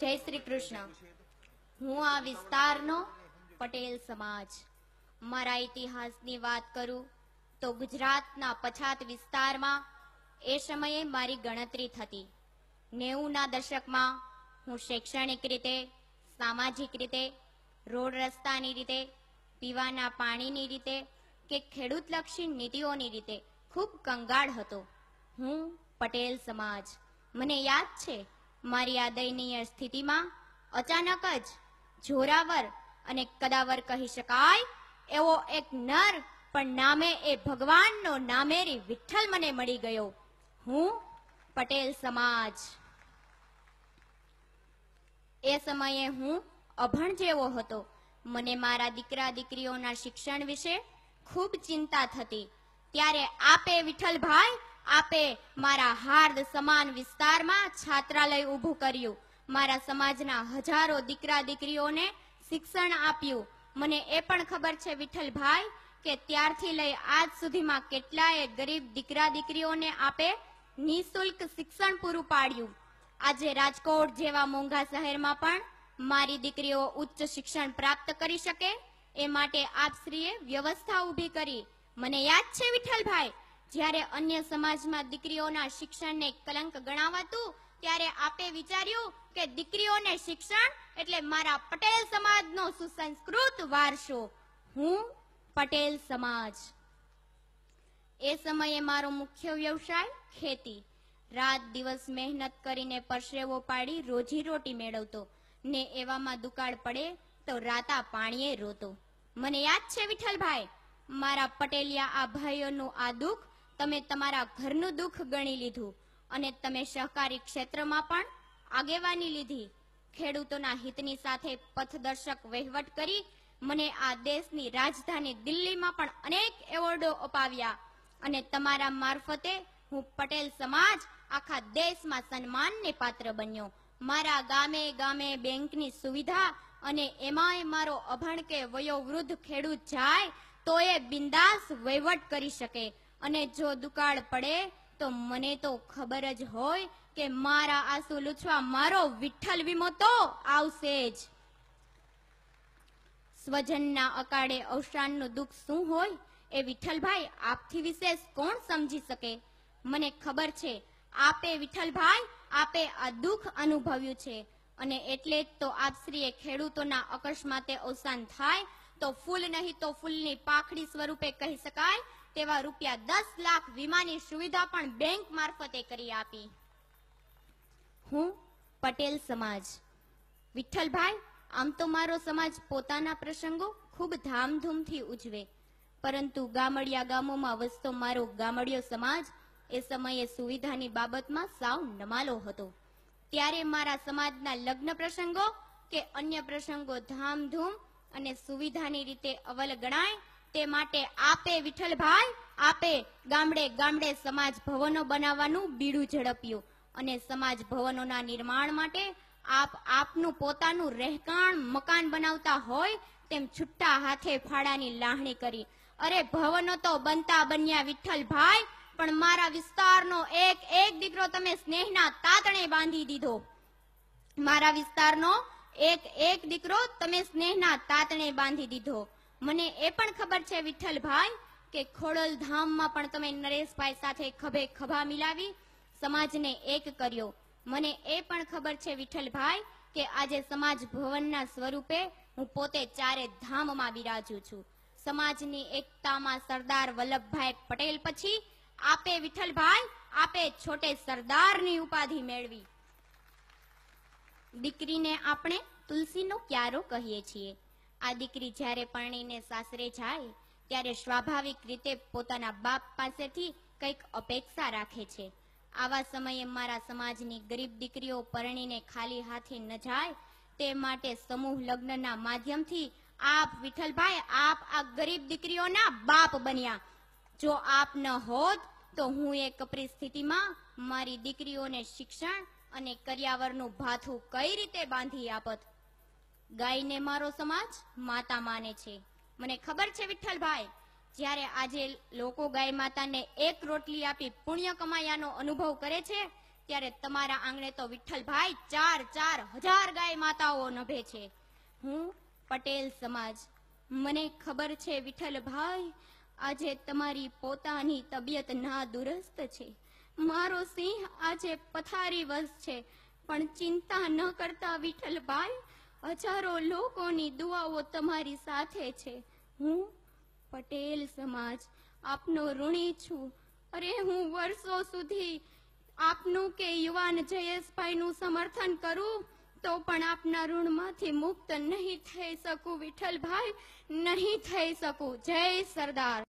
જય શ્રી કૃષ્ણ. હું આ વિસ્તારનો પટેલ સમાજ. મારા ઇતિહાસની વાત કરું તો ગુજરાતના પછાત વિસ્તારમાં એ સમયે મારી ગણતરી થતી. નેવુંના દશકમાં હું શૈક્ષણિક રીતે, સામાજિક રીતે, રોડ રસ્તાની રીતે, પીવાના પાણીની રીતે કે ખેડૂતલક્ષી નીતિઓની રીતે ખૂબ કંગાળ હતો. હું પટેલ સમાજ. મને યાદ છે મારી આ દયનીય સ્થિતિમાં અચાનક જ જોરાવર અને કદાવર કહી શકાય, એવો એક નર પણ નામે એ ભગવાનનો નામેરી વિઠ્ઠલ મને મળી ગયો. હું પટેલ સમાજ. એ સમયે હું અભણ જેવો હતો. મને મારા દીકરા દીકરીઓના શિક્ષણ વિશે ખૂબ ચિંતા થતી. ત્યારે આપે વિઠ્ઠલભાઈ આપે મારા હાર્દ સમાન વિસ્તારમાં છાત્રાલય ઊભું કર્યું. મારા સમાજના હજારો દીકરા દીકરીઓને શિક્ષણ આપ્યું. મને એ પણ ખબર છે વિઠ્ઠલભાઈ, કે ત્યારથી લઈ આજ સુધીમાં કેટલાય ગરીબ દીકરા દીકરીઓને આપે નિઃશુલ્ક શિક્ષણ પૂરું પાડ્યું. આજે રાજકોટ જેવા મોંઘા શહેરમાં પણ મારી દીકરીઓ ઉચ્ચ શિક્ષણ પ્રાપ્ત કરી શકે. એ માટે આપશ્રીએ વ્યવસ્થા ઊભી કરી. મને યાદ છે વિઠ્ઠલભાઈ જ્યારે અન્ય સમાજમાં દીકરીઓના શિક્ષણને કલંક ગણાવાતું, ત્યારે આપે વિચાર્યું કે દીકરીઓને શિક્ષણ એટલે મારા પટેલ સમાજનો સુસંસ્કૃત વારસો. હું પટેલ સમાજ. એ સમયે મારો મુખ્ય વ્યવસાય ખેતી. રાત દિવસ મહેનત કરીને પરસેવો પાડી રોજી રોટી મેળવતો. ને એવામાં દુકાળ પડે તો રાતા પાણીએ રોતો. મને યાદ છે વિઠ્ઠલભાઈ, મારા પટેલિયા આ ભાઈઓનું આ દુઃખ તમે તમારા ઘરનું દુઃખ ગણી લીધું અને તમે સહકારી ક્ષેત્રમાં પણ આગેવાની લીધી. ખેડૂતોના હિતની સાથે પથદર્શક વહીવટ કરી મને આ દેશની રાજધાની દિલ્હીમાં પણ અનેક એવોર્ડો અપાવ્યા અને તમારા મારફતે હું પટેલ સમાજ આખા દેશમાં સન્માનને પાત્ર બન્યો. મારા ગામે ગામે બેંકની સુવિધા અને એમાંય મારો અભણ કે વયોવૃદ્ધ ખેડૂત જાય તો એ બિંદાસ વહીવટ કરી શકે. અને જો દુકાળ પડે, તો મને તો ખબર જ હોય કે મારા આંસુ લૂછવા મારો વિઠ્ઠલ વીમો તો આવશે જ. સ્વજનના અકાળે અવસાનનું દુઃખ શું હોય એ વિઠ્ઠલભાઈ આપથી વિશેષ કોણ સમજી શકે? મને ખબર છે, આપે વિઠ્ઠલભાઈ, આપે આ દુઃખ અનુભવ્યું છે. અને એટલે જ તો આપશ્રીએ ખેડૂતોના અકસ્માતે અવસાન થાય, તો ફૂલ નહીં તો ફૂલની પાખડી સ્વરૂપે કહી શકાય તેવા રૂપિયા દસ લાખ વીમાની સુવિધા પણ બેંક મારફતે કરી આપી. હું પટેલ સમાજ. વિઠ્ઠલભાઈ, આમ તો મારો સમાજ પોતાના પ્રસંગો ખૂબ ધામધૂમથી ઉજવે. પરંતુ ગામડિયા ગામોમાં વસતો મારો ગામડિયો સમાજ એ સમયે સુવિધાની બાબતમાં સાવ નમાલો હતો. ત્યારે મારા સમાજના લગ્ન પ્રસંગો કે અન્ય પ્રસંગો ધામધૂમ અને સુવિધાની રીતે અવલ ગણાય તે માટે આપે વિઠ્ઠલભાઈ, આપે ગામડે ગામડે સમાજ ભવનો બનાવવાનું બીડું ઝડપ્યું. અને સમાજ ભવનોના નિર્માણ માટે આપ આપનું પોતાનું રહેકાણ મકાન બનાવતા હોય તેમ છુટ્ટા હાથે ફાળાની લાહણી કરી. અરે ભવનો તો બનતા બન્યા વિઠ્ઠલભાઈ, પણ મારા વિસ્તારનો એક એક દીકરો તમે સ્નેહના તાતણે બાંધી દીધો. મારા વિસ્તારનો એક એક દીકરો તમે સ્નેહના તાતણે બાંધી દીધો. મને એ પણ ખબર છે, વિઠ્ઠલભાઈ, કે ખોડલ ધામમાં પણ તમે નરેશભાઈ સાથે ખભે ખભા મિલાવી સમાજને એક કર્યો. મને એ પણ ખબર છે, વિઠ્ઠલભાઈ, કે આજે સમાજ ભવનના સ્વરૂપે હું પોતે ચારે ધામમાં બિરાજું છું. સમાજની એકતામાં સરદાર વલ્લભભાઈ પટેલ પછી આપે વિઠ્ઠલભાઈ, આપે છોટે સરદારની ઉપાધિ મેળવી. દીકરીને આપણે તુલસીનો ક્યારો કહીએ છીએ. આ દીકરી જ્યારે પરણીને સાસરે જાય, ત્યારે સ્વાભાવિક રીતે પોતાના બાપ પાસેથી કંઈક અપેક્ષા રાખે છે. આવા સમયે મારા સમાજની ગરીબ દીકરીઓ પરણીને ખાલી હાથે ન જાય, તે માટે સમૂહ લગ્નના માધ્યમથી આપ વિઠ્ઠલભાઈ, આપ આ ગરીબ દીકરીઓના બાપ બન્યા. જો આપ ન હોત, તો હું એ કપરી સ્થિતિમાં મારી દીકરીઓને શિક્ષણ અને કર્યાવરનું ભાથું કઈ રીતે બાંધી આપત? ગાયને મારો સમાજ માતા માને છે. મને ખબર છે વિઠ્ઠલભાઈ, જ્યારે આજે લોકો ગાય માતાને એક રોટલી આપી પુણ્ય કમાયાનો અનુભવ કરે છે, ત્યારે તમારા આંગણે તો વિઠ્ઠલભાઈ ચાર ચાર હજાર ગાય માતાઓ નભે છે. હું પટેલ સમાજ. મને ખબર છે વિઠ્ઠલભાઈ, આજે તમારી પોતાની તબિયત ના દુરસ્ત છે. મારો સિંહ આજે પથારી વસ છે, પણ ચિંતા ન કરતા વિઠ્ઠલભાઈ હજારો લોકોની દુઆઓ તમારી સાથે છે. હું પટેલ સમાજ, આપનો ઋણી છું. અરે હું વર્ષો સુધી આપનું કે યુવાન જયેશભાઈનું સમર્થન કરું, તો પણ આપના ઋણમાંથી મુક્ત નહીં થઈ શકું, વિઠ્ઠલભાઈ, નહીં થઈ શકું. જય સરદાર.